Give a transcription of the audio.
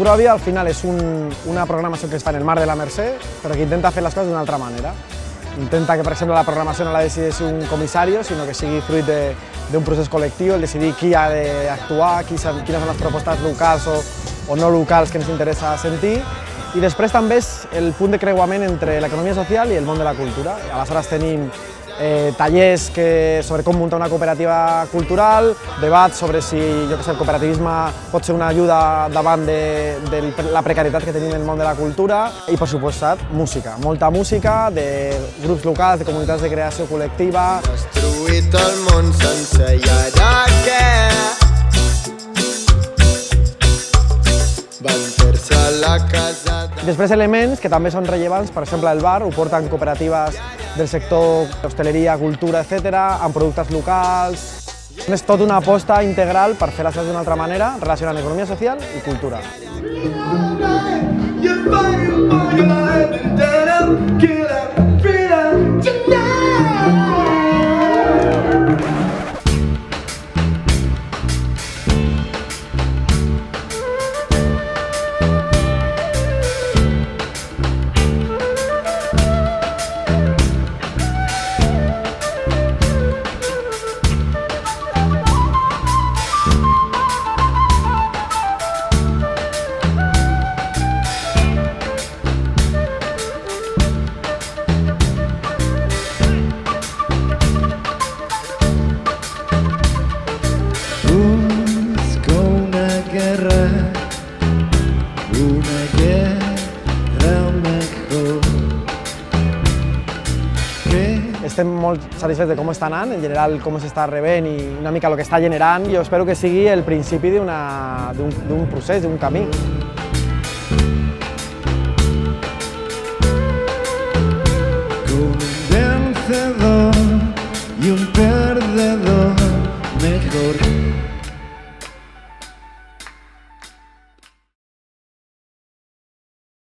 Cultura Viva al final és un, una programació que es fa en el mar de la Mercè, però que intenta fer les coses d'una altra manera. Intenta que, per exemple, la programació no la decideixi un comissari, sinó que sigui fruit d'un procés col·lectiu, el decidir qui ha d'actuar, quines són les propostes locals o, o no locals que ens interessa sentir, i després també és el punt de creuament entre l'economia social i el món de la cultura. Aleshores tenim eh, tallers que, sobre com muntar una cooperativa cultural, debats sobre si jo que sé, el cooperativisme pot ser una ajuda davant de, de la precarietat que tenim en el món de la cultura i, per suposat, música. Molta música de grups locals, de comunitats de creació col·lectiva. Destruït el món sense i ara què? Van fer-se la casa... Després elements que també són rellevants, per exemple el bar, ho porten cooperatives del sector hosteleria, cultura, etc., amb productes locals. És tot una aposta integral per fer les coses d'una altra manera, relacionant economia social i cultura. Estem molt satisfets de com està anant, en general com s'està rebent i una mica el que està generant. Jo espero que sigui el principi d'un procés, d'un camí. Un vencedor y un perdedor mejor